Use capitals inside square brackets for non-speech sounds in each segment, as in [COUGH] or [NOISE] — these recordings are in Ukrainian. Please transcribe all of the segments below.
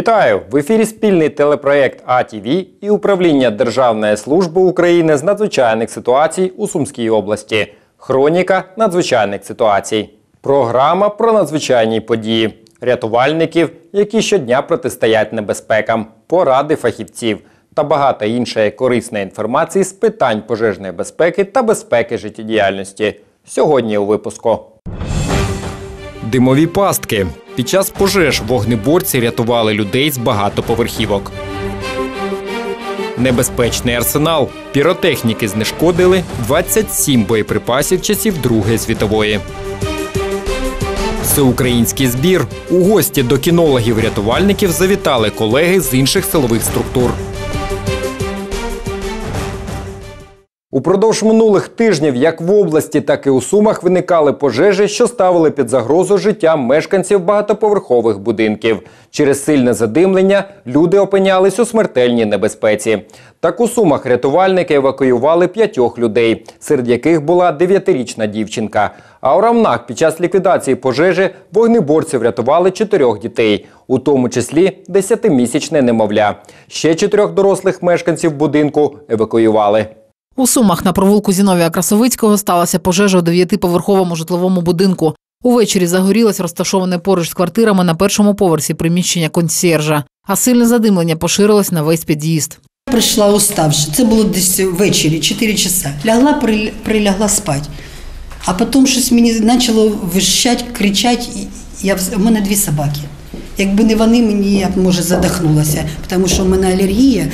Вітаю! В ефірі спільний телепроект АТВ і управління Державної служби України з надзвичайних ситуацій у Сумській області. Хроніка надзвичайних ситуацій. Програма про надзвичайні події, рятувальників, які щодня протистоять небезпекам, поради фахівців та багато іншої корисної інформації з питань пожежної безпеки та безпеки життєдіяльності. Сьогодні у випуску. Димові пастки. Під час пожеж вогнеборці рятували людей з багатоповерхівок. Небезпечний арсенал. Піротехніки знешкодили 27 боєприпасів часів Другої світової. Всеукраїнський збір. У гості до кінологів-рятувальників завітали колеги з інших силових структур. Упродовж минулих тижнів як в області, так і у Сумах виникали пожежі, що ставили під загрозу життя мешканців багатоповерхових будинків. Через сильне задимлення люди опинялись у смертельній небезпеці. Так у Сумах рятувальники евакуювали п'ятьох людей, серед яких була дев'ятирічна дівчинка. А у Рамнах під час ліквідації пожежі вогнеборці врятували чотирьох дітей, у тому числі десятимісячне немовля. Ще чотирьох дорослих мешканців будинку евакуювали. У Сумах на провулку Зіновія Красовицького сталася пожежа у дев'ятиповерховому житловому будинку. Увечері загорілось розташоване поруч з квартирами на першому поверсі приміщення консьєржа, а сильне задимлення поширилось на весь під'їзд. Прийшла уставши. Це було десь ввечері, 4 часа. Лягла, прилягла спати. А потім щось мені почало вищать, кричати. Я, у мене дві собаки. Якби не вони, мені я б, може задохнулася, тому що в мене алергія.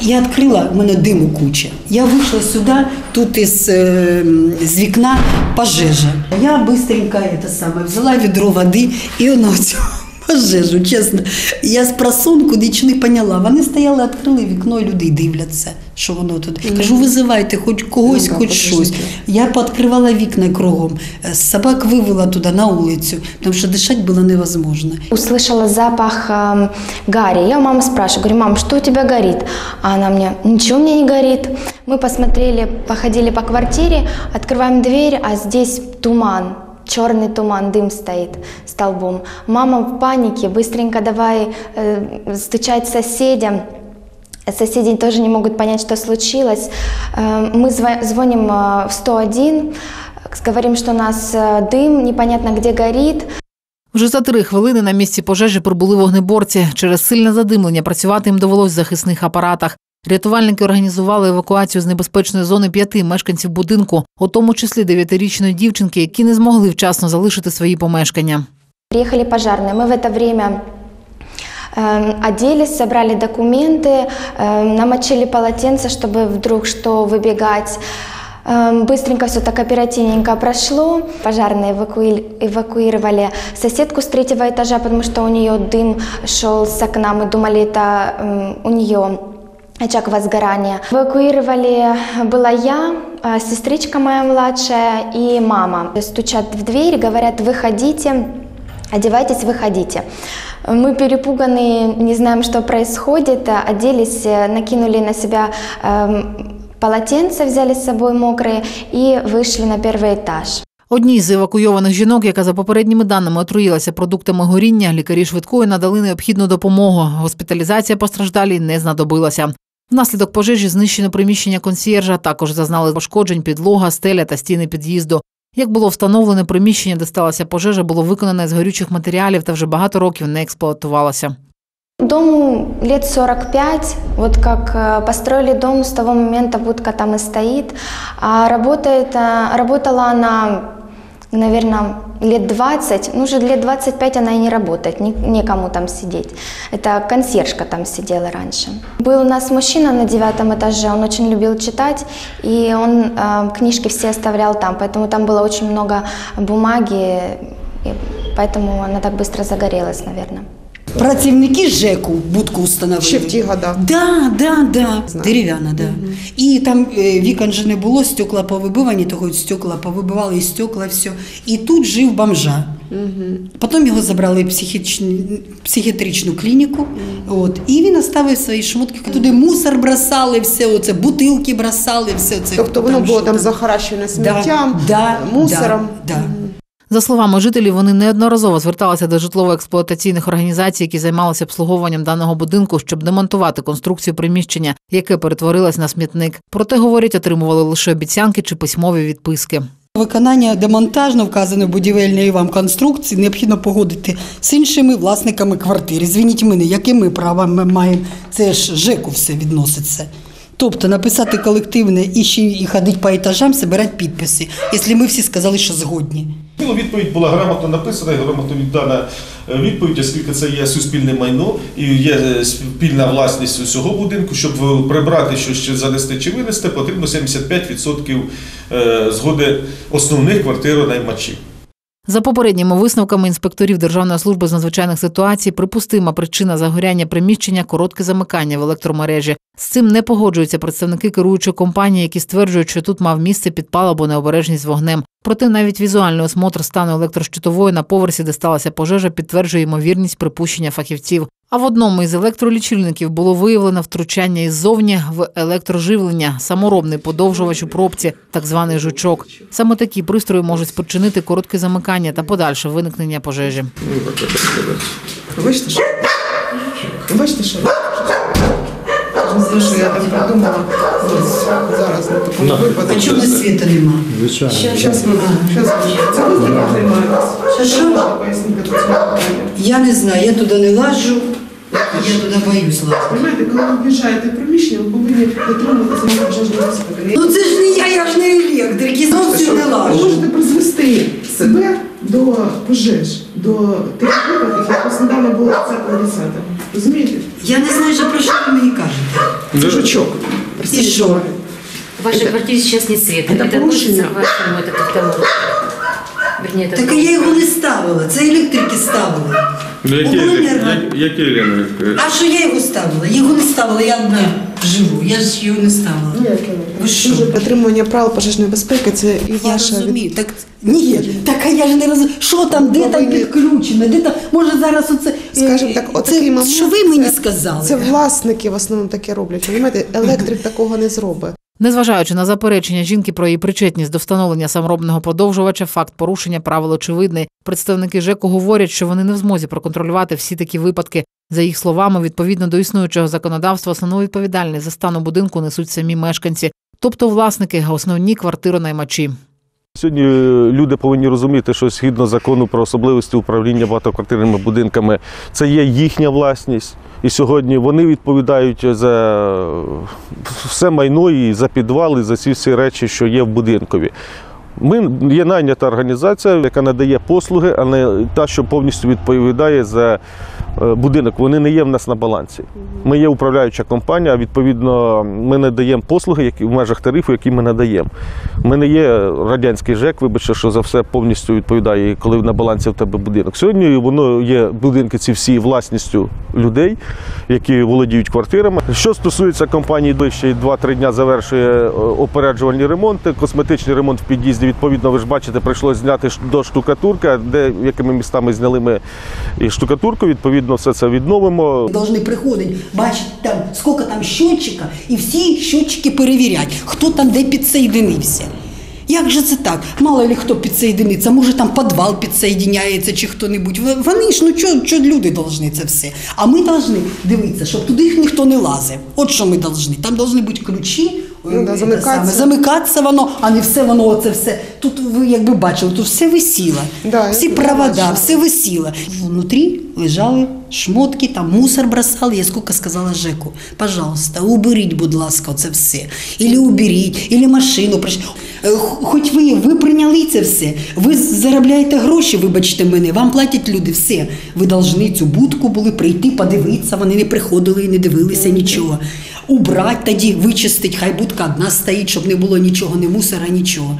Я відкрила, в мене диму куча. Я вийшла сюди, тут із, е, з вікна пожежа. Я швидко це саме, взяла відро води і воно цього [LAUGHS] пожежу, чесно. Я з просунку нічого не поняла. Вони стояли, відкрили вікно, і люди дивляться, що воно тут. Кажу, визивайте хоч когось, хоч щось. Я пооткривала вікна кругом. Собак вивела туди на вулицю, тому що дишати було невозможно. Услышала запах эм, гари. Я у мамы спрашиваю, говорю, мам, что у тебя горит? А она мне, ничего мне не горит. Мы посмотрели, походили по квартире, открываем дверь, а здесь туман. Черный туман, дым стоит столбом. Мама в панике, быстренько давай э, стучать соседям. Соседи тоже не могут понять, что случилось. Э, Мы зва- звоним э, в 101, говорим, что у нас э, дым, непонятно где горит. Вже за три хвилини на місці пожежі прибули вогнеборці. Через сильне задимлення працювати їм довелось в захисних апаратах. Рятувальники організували евакуацію з небезпечної зони п'яти мешканців будинку, у тому числі дев'ятирічної дівчинки, які не змогли вчасно залишити свої помешкання. Приехали пожарные. Мы в это время э, оделись, собрали документы, э, намочили полотенце, чтобы вдруг что выбегать. Э, Быстренько все так оперативненько прошло. Пожарные эвакуи- эвакуировали соседку с третьего этажа, потому что у нее дым шел с окна. Мы думали, это у нее очаг возгорания. Эвакуировали была я, а, сестричка моя младшая и мама. Стучат в дверь, говорят, выходите, одевайтесь, выходите. Мы перепуганные, не знаем, что происходит, а, оделись, э, накинули на себя эм, полотенца, взяли с собой мокрые и вышли на первый этаж. Одній з евакуйованих жінок, яка за попередніми даними отруїлася продуктами горіння, лікарі швидкої надали необхідну допомогу. Госпіталізація постраждалій не знадобилася. Внаслідок пожежі знищено приміщення консьєржа, також зазнали пошкоджень підлога, стеля та стіни під'їзду. Як було встановлене приміщення, де сталася пожежа, було виконане з горючих матеріалів та вже багато років не експлуатувалося. Дому лет 45, вот как э, построили дом, с того момента будка там и стоит. А работает, работала она, наверное, лет 20, ну уже лет 25 она и не работает, ни- некому там сидеть. Это консьержка там сидела раньше. Был у нас мужчина на девятом этаже, он очень любил читать, и он э, книжки все оставлял там, поэтому там было очень много бумаги, и поэтому она так быстро загорелась, наверное. Працівники ЖЕКу будку установили. Ще в ті года. Да, да, да. Дерев'яна, да. І там е, вікон же не було, стекла повибивані, того стекла повибивали і стекла, все. І тут жив бомжа. Потім його забрали в психічну- психіатричну клініку. От, і він оставив свої шмотки, туди мусор бросали, все оце, бутилки бросали, все це. Тобто воно було там захаращене сміттям, да, мусором. Да, да. За словами жителів, вони неодноразово зверталися до житлово-експлуатаційних організацій, які займалися обслуговуванням даного будинку, щоб демонтувати конструкцію приміщення, яке перетворилось на смітник. Проте говорять, отримували лише обіцянки чи письмові відписки. Виконання демонтажно вказаної будівельної вам конструкції необхідно погодити з іншими власниками квартири. Звініть мене, які ми права ми маємо. Це ж ЖЕКу все відноситься. Тобто написати колективне і ще і ходити по етажам, збирати підписи, якщо ми всі сказали, що згодні. Ну, відповідь була грамотно написана грамотно віддана е, відповідь, оскільки це є суспільне майно і є е, спільна власність усього будинку. Щоб прибрати щось занести чи винести, потрібно 75% е, згоди основних квартиронаймачів. За попередніми висновками інспекторів Державної служби з надзвичайних ситуацій, припустима причина загоряння приміщення коротке замикання в електромережі. З цим не погоджуються представники керуючої компанії, які стверджують, що тут мав місце підпал або необережність вогнем. Проте навіть візуальний осмотр стану електрощитової на поверсі, де сталася пожежа, підтверджує ймовірність припущення фахівців. А в одному із електролічильників було виявлено втручання іззовні в електроживлення, саморобний подовжувач у пробці, так званий жучок. Саме такі пристрої можуть спричинити коротке замикання та подальше виникнення пожежі. Бачите, що? Бачите, що? Що я так придумала. Ось, Зараз на такому випадку. А чому світу нема? Зараз ми зараз цьому питанню? Я не знаю, я туди не лажу, я туди боюсь лазити. Коли ви в'їжджаєте в приміщення, ви повинні дотримуватися пожежної безпеки. Ну це ж не я, я ж не електрик, і зовсім не Ви можете призвести себе до пожеж, до тих випадків, як ось недавно було 30 10 Розумієте? Я не знаю, що про що ви мені кажете. Це жучок. І що? В вашей квартире сейчас нет света. это Это, порушение. относится к вашему это, ко второму. Вернее, это Так я його не ставила, це електрики ставили. Ну, які, які електрики? А що я його ставила? Його не ставила, я одна живу, я ж його не ставила. Ви що? Дотримування правил пожежної безпеки це і Я ваша від- розумію. Так ні, так а я ж не розумію. Що там, де там підключено, де там, може зараз оце. е, Скажімо так, це, отакий момент. Що ви мені це- сказали? Це власники в основному таке роблять. Розумієте, електрик такого не зробить. Незважаючи на заперечення жінки про її причетність до встановлення саморобного подовжувача, факт порушення правил очевидний. Представники ЖЕКу говорять, що вони не в змозі проконтролювати всі такі випадки. За їх словами, відповідно до існуючого законодавства, основну відповідальність за стану будинку несуть самі мешканці, тобто власники, а основні квартиронаймачі. Сьогодні люди повинні розуміти, що згідно закону про особливості управління багатоквартирними будинками, це є їхня власність. І сьогодні вони відповідають за все майно і за підвал, і за ці всі речі, що є в будинкові. Ми є найнята організація, яка надає послуги, а не та, що повністю відповідає за будинок. Вони не є в нас на балансі. Ми є управляюча компанія, відповідно ми надаємо послуги які в межах тарифу, які ми надаємо. Ми не є радянський ЖЕК, вибачте, що за все повністю відповідає, коли на балансі в тебе будинок. Сьогодні воно є будинки ці всі власністю людей, які володіють квартирами. Що стосується компанії, ще 2-3 дня завершує е, опереджувальні ремонти, косметичний ремонт в під'їзді. Відповідно, ви ж бачите, прийшлося зняти до штукатурка, де якими містами зняли ми і штукатурку. Відповідно, все це відновимо. Должны приходити, бачити там, скільки там щотчика, і всі щотчики перевіряти, хто там де підсоєдинився. Як же це так? Мало ли хто підсоєдиниться, може там підвал підсоєдиняється чи хто-небудь. Вони ж, ну що люди повинні це все? А ми повинні дивитися, щоб туди їх ніхто не лазив. От що ми повинні. Там повинні бути ключі, Ну да, е, замикатися. саме, замикатися воно, а не все воно, оце все. Тут ви якби бачили, тут все висіло. Да, всі провода, все висіло. Внутрі лежали шмотки, там мусор бросали. Я скільки сказала Жеку, пожалуйста, уберіть, будь ласка, це все. Ілі уберіть, ілі машину. Е, Хоч ви, ви прийняли це все, ви заробляєте гроші, вибачте мене, вам платять люди, все. Ви повинні цю будку були прийти, подивитися, вони не приходили і не дивилися нічого. Убрати тоді, вичистити, хай будка одна стоїть, щоб не було нічого, ні мусора, нічого.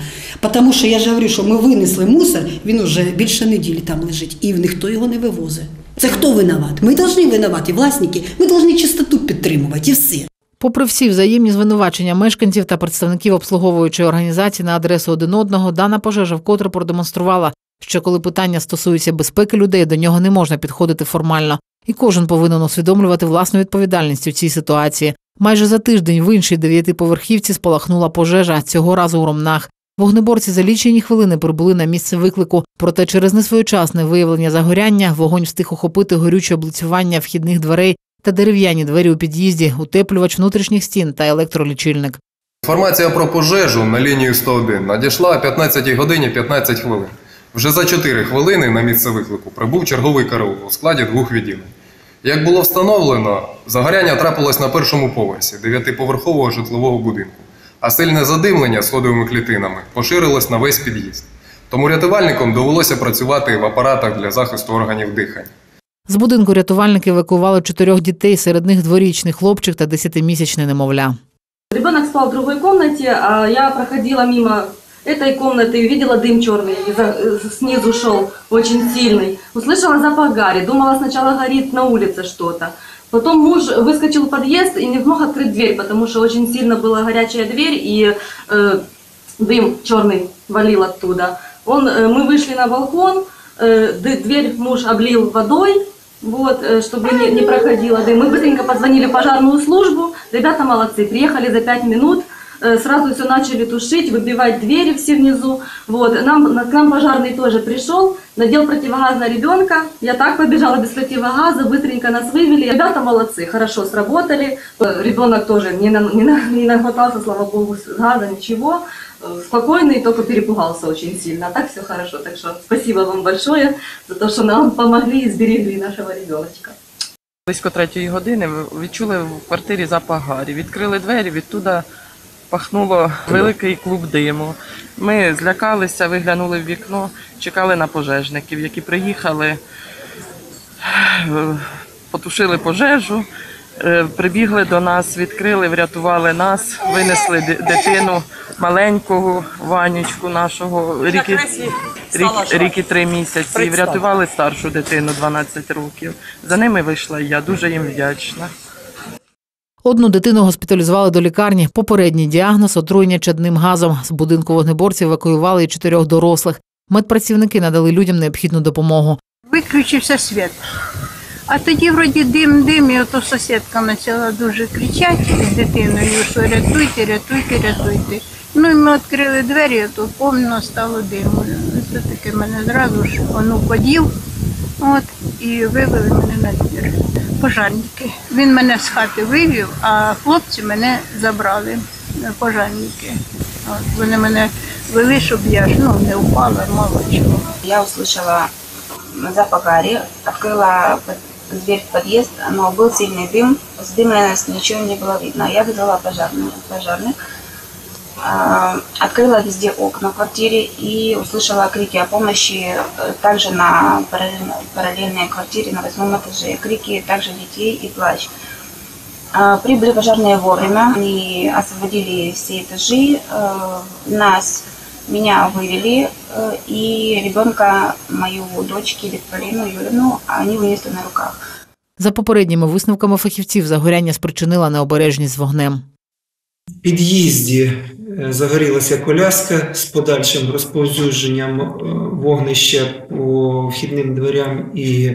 Тому що я ж говорю, що ми винесли мусор, він уже більше неділі там лежить, і ніхто його не вивозить. Це хто винуват? Ми повинні винувати, власники, ми повинні чистоту підтримувати і все. Попри всі взаємні звинувачення мешканців та представників обслуговуючої організації на адресу один одного, дана пожежа вкотре продемонструвала, що коли питання стосується безпеки людей, до нього не можна підходити формально, і кожен повинен усвідомлювати власну відповідальність у цій ситуації. Майже за тиждень в іншій дев'ятиповерхівці спалахнула пожежа цього разу у Ромнах. Вогнеборці за лічені хвилини прибули на місце виклику. Проте через несвоєчасне виявлення загоряння вогонь встиг охопити горюче облицювання вхідних дверей та дерев'яні двері у під'їзді, утеплювач внутрішніх стін та електролічильник. Інформація про пожежу на лінію 101 надійшла о 15 годині 15 хвилин. Вже за 4 хвилини на місце виклику прибув черговий караул у складі двох відділень. Як було встановлено, загоряння трапилось на першому поверсі дев'ятиповерхового житлового будинку, а сильне задимлення сходовими клітинами поширилось на весь під'їзд. Тому рятувальникам довелося працювати в апаратах для захисту органів дихання. З будинку рятувальники евакуювали чотирьох дітей, серед них дворічний хлопчик та десятимісячне немовля. Ребенок спал в другой комнате, а я проходила мимо этой комнаты увидела дым черный, э, снизу шел, очень сильный. Услышала запах гари, думала сначала горит на улице что-то. Потом муж выскочил в подъезд и не смог открыть дверь, потому что очень сильно была горячая дверь и э, дым черный валил оттуда. Он, э, мы вышли на балкон, э, дверь муж облил водой, вот, э, чтобы не, не проходило дым. Мы быстренько позвонили в пожарную службу. Ребята молодцы, приехали за пять минут, сразу все начали тушить, выбивать двери все внизу. Вот, нам, на- к нам пожарный тоже пришел, надел противогаз на ребенка. Я так побежала без противогаза, быстренько нас вывели. Ребята молодцы, хорошо сработали. Э, Ребенок тоже не, на, не, на, не нахватался, слава богу, с газа, ничего. Э, Спокойный, только перепугался очень сильно. А так все хорошо. Так что спасибо вам большое за то, что нам помогли и сберегли нашего ребеночка. Близько третьої години відчули в квартирі запах гарі. Відкрили двері, відтуда пахнуло великий клуб диму. Ми злякалися, виглянули в вікно, чекали на пожежників, які приїхали, потушили пожежу, е, прибігли до нас, відкрили, врятували нас, винесли дитину маленького Ванючку нашого ріки, рік, ріки три місяці. Врятували старшу дитину 12 років. За ними вийшла я. Дуже їм вдячна. Одну дитину госпіталізували до лікарні. Попередній діагноз отруєння чадним газом. З будинку вогнеборців евакуювали і чотирьох дорослих. Медпрацівники надали людям необхідну допомогу. Виключився світ. А тоді вроді дим, дим, і ото сусідка почала дуже кричати з дитиною, що рятуйте, рятуйте, рятуйте. Ну і ми відкрили двері, то повно стало диму. Це таке мене зразу ж воно подів, от, і вивели мене на двір Пожарники. Він мене з хати вивів, а хлопці мене забрали, пожарники. От, вони мене вели, щоб я ж ну, не впала, мало чого. Я услышала запах гари, открыла под- дверь в подъезд, но был сильный дым, с дыма наверное, ничего не было видно. Я вызвала пожарных, пожарных а, открыла везде окна в квартире и услышала крики о помощи э, также на параллельно- параллельной квартире на восьмом этаже. Крики также детей и плач. А, Прибыли пожарные вовремя, они освободили все этажи, э, нас, меня вывели, э, и ребенка, мою дочки, Викторину, Юлину, они вынесли на руках. За попередніми висновками фахівців, загоряння спричинила необережність з вогнем. В під'їзді е, загорілася коляска з подальшим розповсюдженням е, вогнища по вхідним дверям і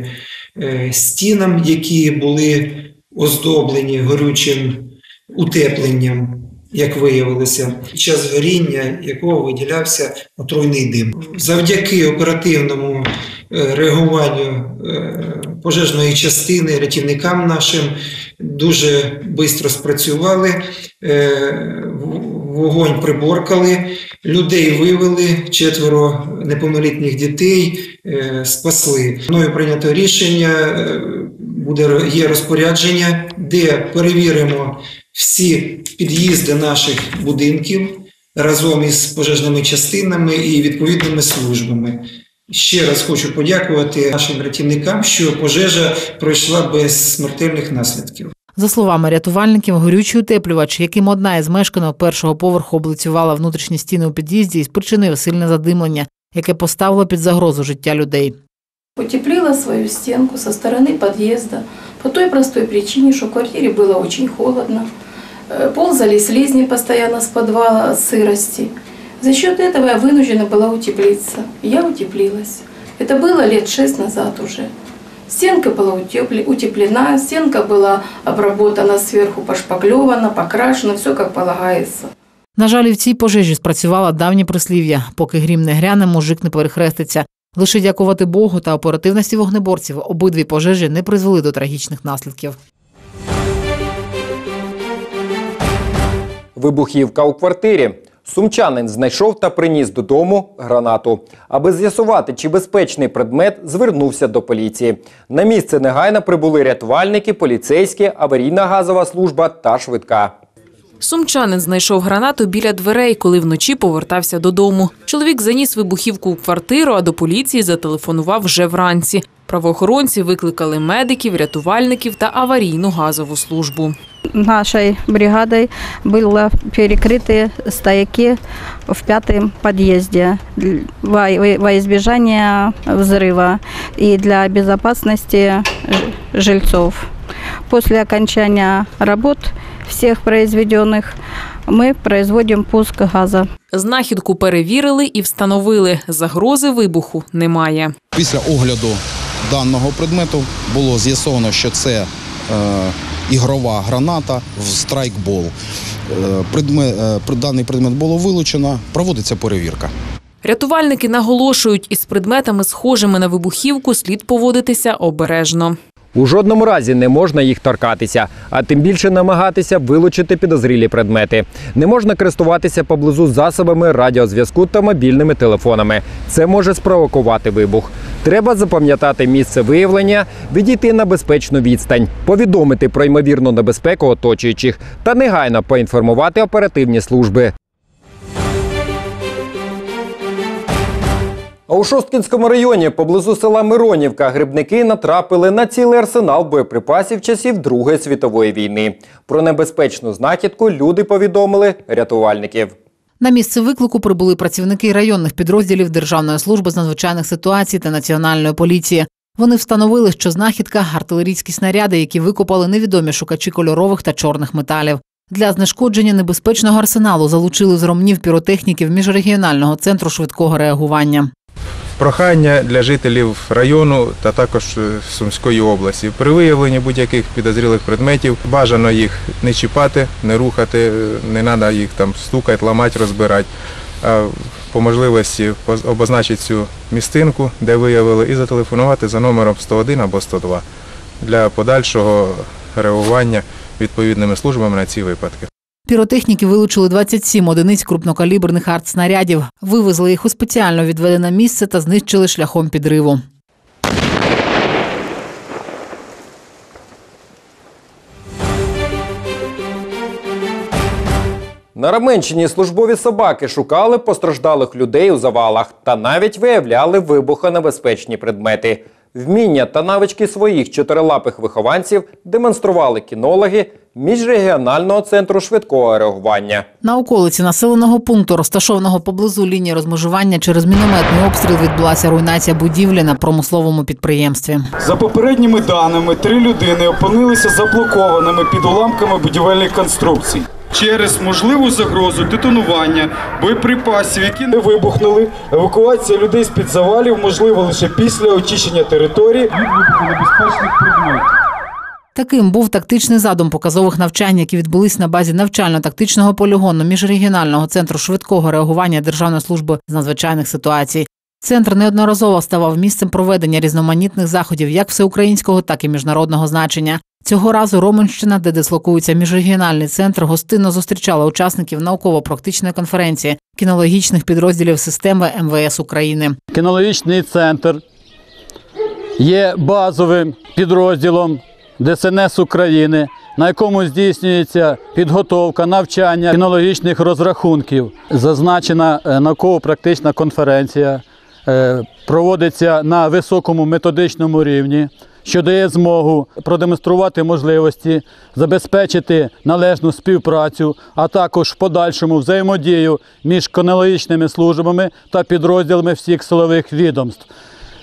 е, стінам, які були оздоблені горючим утепленням, як виявилося, під час горіння якого виділявся отруйний дим. Завдяки оперативному е, реагуванню е, пожежної частини, рятівникам нашим дуже швидко спрацювали, е, вогонь приборкали, людей вивели, четверо неповнолітніх дітей е, спасли. Мною прийнято рішення, е, буде є розпорядження, де перевіримо всі під'їзди наших будинків разом із пожежними частинами і відповідними службами. Ще раз хочу подякувати нашим рятівникам, що пожежа пройшла без смертельних наслідків. За словами рятувальників, горючий утеплювач, яким одна із мешканок першого поверху облицювала внутрішні стіни у під'їзді і спричинив сильне задимлення, яке поставило під загрозу життя людей. Утеплила свою стенку со стороны подъезда по той простой причине, что в квартире было очень холодно. Э, Ползали слизни постоянно с подвала от сырости. За счет этого я вынуждена была утеплиться. Я утеплилась. Это было лет шесть назад уже. Стенка была утеплена, стенка была обработана сверху, пошпаклевана, покрашена, все как полагается. На жаль, в цій пожежі спрацювала давнє прислів'я: поки грім не гряне, мужик не перехреститься. Лише дякувати Богу та оперативності вогнеборців обидві пожежі не призвели до трагічних наслідків. Вибухівка у квартирі. Сумчанин знайшов та приніс додому гранату. Аби з'ясувати, чи безпечний предмет, звернувся до поліції. На місце негайно прибули рятувальники, поліцейські, аварійна газова служба та швидка. Сумчанин знайшов гранату біля дверей, коли вночі повертався додому. Чоловік заніс вибухівку у квартиру, а до поліції зателефонував вже вранці. Правоохоронці викликали медиків, рятувальників та аварійну газову службу. Нашей бригадой было перекрыты стояки в пятом подъезде во, во избежание взрыва и для безопасности ж- жильцов. После окончания работ всех произведенных мы производим пуск газа. Знахідку перевірили і встановили. Загрози вибуху немає. Після огляду даного предмету було з'ясовано, що це е, ігрова граната в страйкбол. Е, предмет, е, даний предмет було вилучено, проводиться перевірка. Рятувальники наголошують, із предметами, схожими на вибухівку, слід поводитися обережно. У жодному разі не можна їх торкатися, а тим більше намагатися вилучити підозрілі предмети. Не можна користуватися поблизу засобами радіозв'язку та мобільними телефонами. Це може спровокувати вибух. Треба запам'ятати місце виявлення, відійти на безпечну відстань, повідомити про ймовірну небезпеку оточуючих та негайно поінформувати оперативні служби. А у Шосткінському районі поблизу села Миронівка грибники натрапили на цілий арсенал боєприпасів часів Другої світової війни. Про небезпечну знахідку люди повідомили рятувальників. На місце виклику прибули працівники районних підрозділів Державної служби з надзвичайних ситуацій та національної поліції. Вони встановили, що знахідка артилерійські снаряди, які викопали невідомі шукачі кольорових та чорних металів. Для знешкодження небезпечного арсеналу залучили з ромнів піротехніків міжрегіонального центру швидкого реагування. Прохання для жителів району та також е, Сумської області. При виявленні будь-яких підозрілих предметів бажано їх не чіпати, не рухати, е, не треба їх там стукати, ламати, розбирати. А по можливості обозначити цю містинку, де виявили, і зателефонувати за номером 101 або 102 для подальшого реагування відповідними службами на ці випадки. Піротехніки вилучили 27 одиниць крупнокаліберних артснарядів, вивезли їх у спеціально відведене місце та знищили шляхом підриву. На Раменщині службові собаки шукали постраждалих людей у завалах та навіть виявляли вибухонебезпечні предмети. Вміння та навички своїх чотирилапих вихованців демонстрували кінологи міжрегіонального центру швидкого реагування. На околиці населеного пункту, розташованого поблизу лінії розмежування, через мінометний обстріл відбулася руйнація будівлі на промисловому підприємстві. За попередніми даними, три людини опинилися заблокованими під уламками будівельних конструкцій. Через можливу загрозу детонування боєприпасів, які не вибухнули, евакуація людей з-під завалів можлива лише після очищення території від вибухонебезпечних предметів. Таким був тактичний задум показових навчань, які відбулись на базі навчально-тактичного полігону міжрегіонального центру швидкого реагування Державної служби з надзвичайних ситуацій. Центр неодноразово ставав місцем проведення різноманітних заходів як всеукраїнського, так і міжнародного значення. Цього разу Роменщина, де дислокується міжрегіональний центр, гостинно зустрічала учасників науково-практичної конференції кінологічних підрозділів системи МВС України. Кінологічний центр є базовим підрозділом ДСНС України, на якому здійснюється підготовка, навчання кінологічних розрахунків. Зазначена е, науково-практична конференція проводиться на високому методичному рівні, що дає змогу продемонструвати можливості, забезпечити належну співпрацю, а також в подальшому взаємодію між кінологічними службами та підрозділами всіх силових відомств.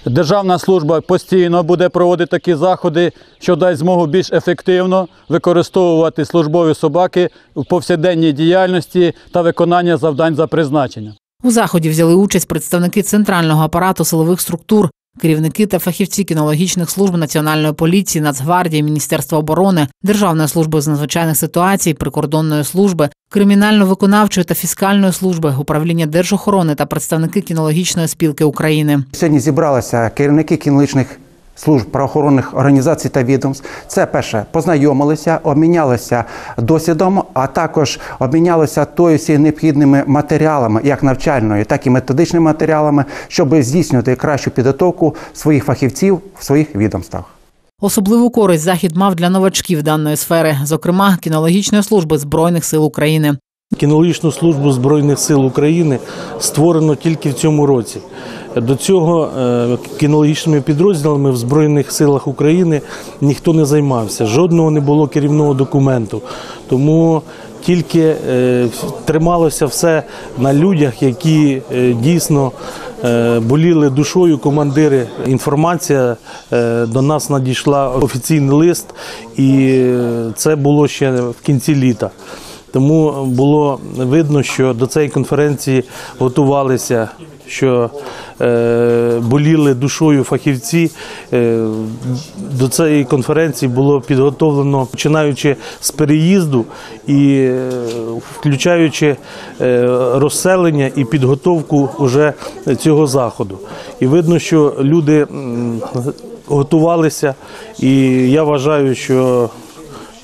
Державна служба постійно буде проводити такі заходи, що дасть змогу більш ефективно використовувати службові собаки в повсякденній діяльності та виконання завдань за призначенням. У заході взяли участь представники центрального апарату силових структур, Керівники та фахівці кінологічних служб Національної поліції, Нацгвардії, Міністерства оборони, Державної служби з надзвичайних ситуацій, прикордонної служби, кримінально-виконавчої та фіскальної служби, управління держохорони та представники кінологічної спілки України. Сьогодні зібралися керівники кінологічних служб правоохоронних організацій та відомств. Це перше познайомилися, обмінялися досвідом, а також обмінялися тою всі необхідними матеріалами, як навчальною, так і методичними матеріалами, щоб здійснювати кращу підготовку своїх фахівців в своїх відомствах. Особливу користь захід мав для новачків даної сфери, зокрема кінологічної служби збройних сил України. Кінологічну службу Збройних сил України створено тільки в цьому році. До цього е, кінологічними підрозділами в Збройних силах України ніхто не займався, жодного не було керівного документу. Тому тільки е, трималося все на людях, які е, дійсно боліли душою командири. Інформація до нас надійшла офіційний лист, і це було ще в кінці літа. Тому було видно, що до цієї конференції готувалися, що е, боліли душою фахівці. Е, до цієї конференції було підготовлено, починаючи з переїзду і е, включаючи е, розселення і підготовку уже цього заходу. І видно, що люди готувалися, і я вважаю, що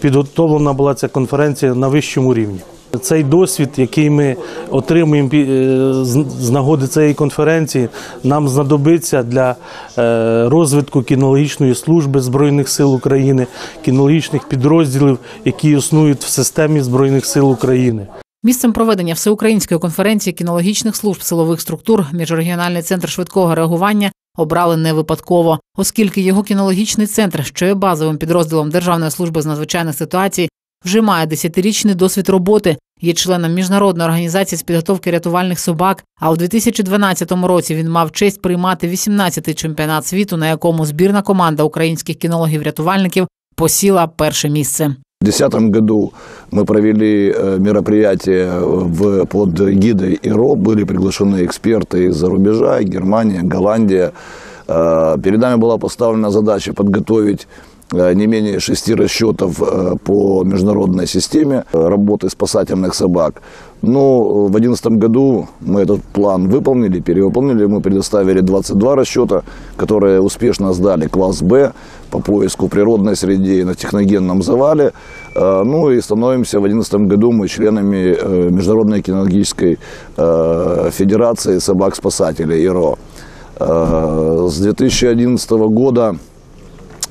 підготовлена була ця конференція на вищому рівні. Цей досвід, який ми отримуємо е, з з нагоди цієї конференції, нам знадобиться для е, розвитку кінологічної служби Збройних сил України, кінологічних підрозділів, які існують в системі Збройних сил України. Місцем проведення всеукраїнської конференції кінологічних служб силових структур міжрегіональний центр швидкого реагування обрали не випадково, оскільки його кінологічний центр, що є базовим підрозділом Державної служби з надзвичайних ситуацій, вже має десятирічний досвід роботи, є членом міжнародної організації з підготовки рятувальних собак. А у 2012 році він мав честь приймати 18-й чемпіонат світу, на якому збірна команда українських кінологів-рятувальників посіла перше місце. В 2010 году мы провели э, мероприятие в, под гидой ИРО. Были приглашены эксперты из-за рубежа, Германия, Голландия. Э, Перед нами была поставлена задача подготовить э, не менее шести расчетов э, по международной системе э, работы спасательных собак. Но в 2011 году мы этот план выполнили, перевыполнили. Мы предоставили 22 расчета, которые успешно сдали класс «Б» по поиску природной среде и на техногенном завале. Э, Ну и становимся в 2011 году мы членами э, Международной кинологической э, федерации собак-спасателей ИРО. Э, С 2011 года э,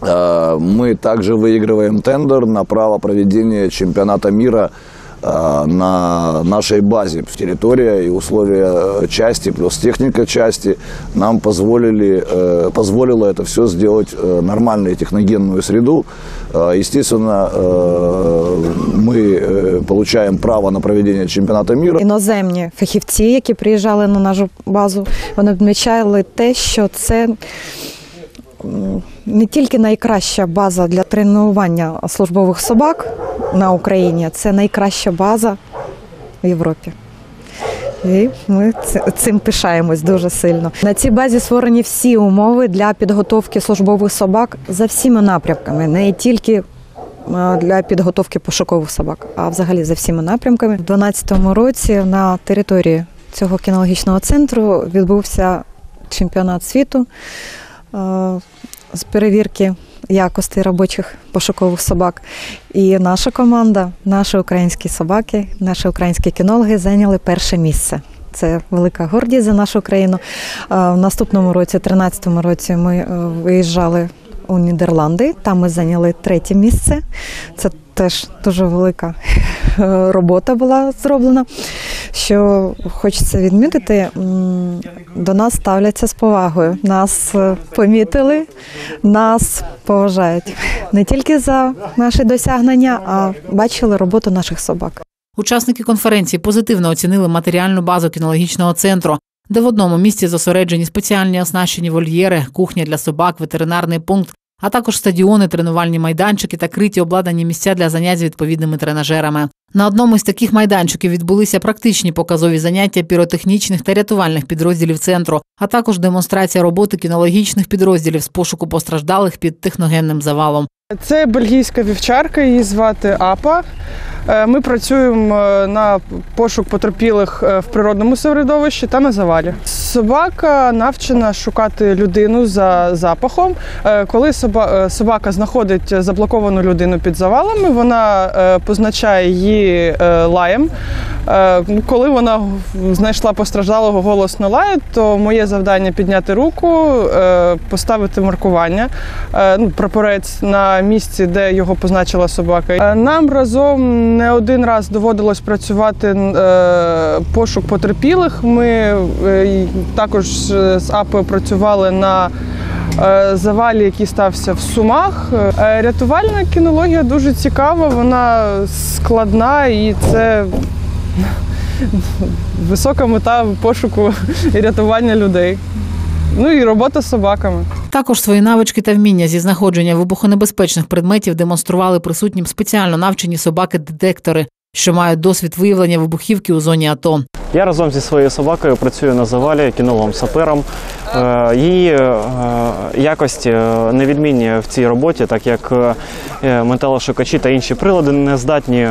мы также выигрываем тендер на право проведения чемпионата мира э, на нашей базе в территории и условия э, части плюс техника части нам позволили, э, позволило это все сделать э, нормальную техногенную среду. Э, Естественно, э, мы э, получаем право на проведение чемпионата мира. Іноземні фахівці, які приїжджали на нашу базу, вони відмічали те, що це м, не тільки найкраща база для тренування службових собак на Україні, це найкраща база в Європі. І ми цим пишаємось дуже сильно. На цій базі створені всі умови для підготовки службових собак за всіма напрямками, не тільки е, для підготовки пошукових собак, а взагалі за всіма напрямками. У 2012 році на території цього кінологічного центру відбувся чемпіонат світу е, з перевірки якості робочих пошукових собак. І наша команда, наші українські собаки, наші українські кінологи зайняли перше місце. Це велика гордість за нашу країну. В наступному році, 2013 році, ми е, виїжджали у Нідерланди. Там ми зайняли третє місце. Це теж дуже велика е, робота була зроблена. Що хочеться відмітити, до нас ставляться з повагою. Нас е, помітили, нас поважають не тільки за наші досягнення, а бачили роботу наших собак. Учасники конференції позитивно оцінили матеріальну базу кінологічного центру, де в одному місці зосереджені спеціальні оснащені вольєри, кухня для собак, ветеринарний пункт, а також стадіони, тренувальні майданчики та криті обладнані місця для занять з відповідними тренажерами. На одному із таких майданчиків відбулися практичні показові заняття піротехнічних та рятувальних підрозділів центру, а також демонстрація роботи кінологічних підрозділів з пошуку постраждалих під техногенним завалом. Це бельгійська вівчарка, її звати Апа. Е, Ми працюємо е, на пошук потерпілих е, в природному середовищі та на завалі. Собака навчена шукати людину за запахом. Коли собака знаходить заблоковану людину під завалами, вона позначає її е, лаєм. Е, Коли вона знайшла постраждалого голосно лає, то моє завдання підняти руку, е, поставити маркування, ну, прапорець на місці, де його позначила собака. Нам разом не один раз доводилось працювати пошук потерпілих. Ми також з АПО працювали на завалі, який стався в Сумах. Е, Рятувальна кінологія дуже цікава, вона складна і це висока мета пошуку і рятування людей. Ну і робота з собаками. Також свої навички та вміння зі знаходження вибухонебезпечних предметів демонстрували присутнім спеціально навчені собаки-детектори, що мають досвід виявлення вибухівки у зоні АТО. Я разом зі своєю собакою працюю на завалі кінологом сапером. Е, Її е, якості е, невідмінні в цій роботі, так як металошукачі та інші прилади не здатні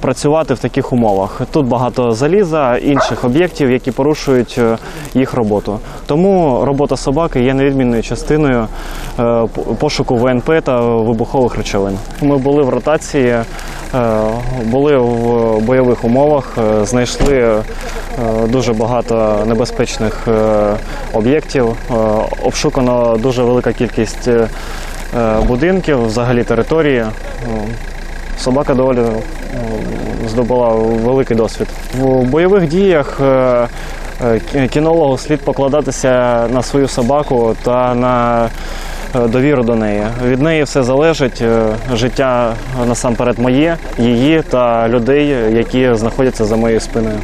працювати в таких умовах. Тут багато заліза, інших об'єктів, які порушують їх роботу. Тому робота собаки є невідмінною частиною пошуку ВНП та вибухових речовин. Ми були в ротації, були в бойових умовах, е, знайшли е, дуже багато небезпечних е, об'єктів. Е, Обшукано дуже велика кількість е, будинків, взагалі території. Е, Собака доволі е, здобула великий досвід. В бойових діях е, е, кі- кінологу слід покладатися на свою собаку та на е, довіру до неї. Від неї все залежить. е, Життя насамперед моє, її та людей, які знаходяться за моєю спиною.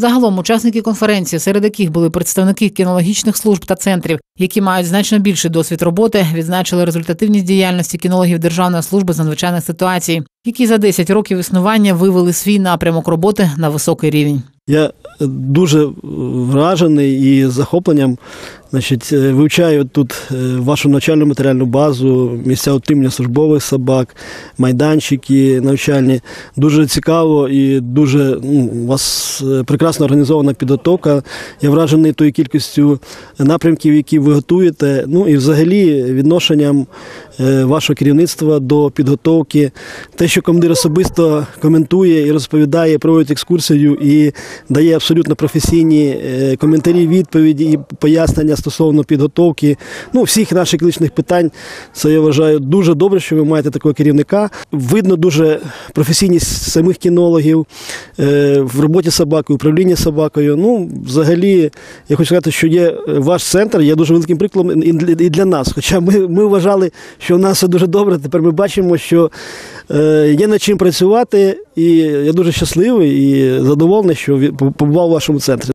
Загалом учасники конференції, серед яких були представники кінологічних служб та центрів, які мають значно більший досвід роботи, відзначили результативність діяльності кінологів Державної служби з надзвичайних ситуацій, які за 10 років існування вивели свій напрямок роботи на високий рівень. Я дуже вражений і захопленням значить, е, вивчаю тут е, вашу навчальну матеріальну базу, місця утримання службових собак, майданчики навчальні. Дуже цікаво і дуже ну, у вас е, прекрасно організована підготовка. Я вражений тою кількістю напрямків, які ви готуєте. Ну і взагалі відношенням вашого керівництва до підготовки. Те, що командир особисто коментує і розповідає, проводить екскурсію і дає абсолютно професійні е, коментарі, відповіді і пояснення стосовно підготовки ну, всіх наших кличних питань. Це я вважаю дуже добре, що ви маєте такого керівника. Видно дуже професійність самих кінологів е, в роботі собакою, управлінні собакою. Ну, взагалі, я хочу сказати, що є е, ваш центр, є дуже великим прикладом і для нас. Хоча ми, ми вважали, що у нас все дуже добре. Тепер ми бачимо, що е, є над чим працювати, і я дуже щасливий і задоволений, що побував у вашому центрі.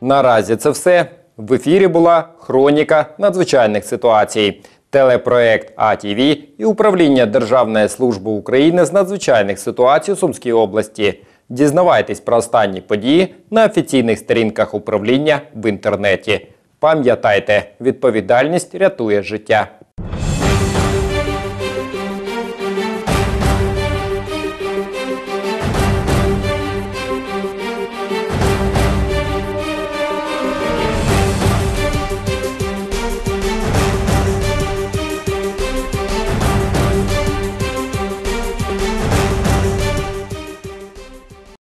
Наразі це все. В ефірі була хроніка надзвичайних ситуацій. Телепроект АТВ і управління Державної служби України з надзвичайних ситуацій у Сумській області. Дізнавайтесь про останні події на офіційних сторінках управління в інтернеті. Пам'ятайте, відповідальність рятує життя.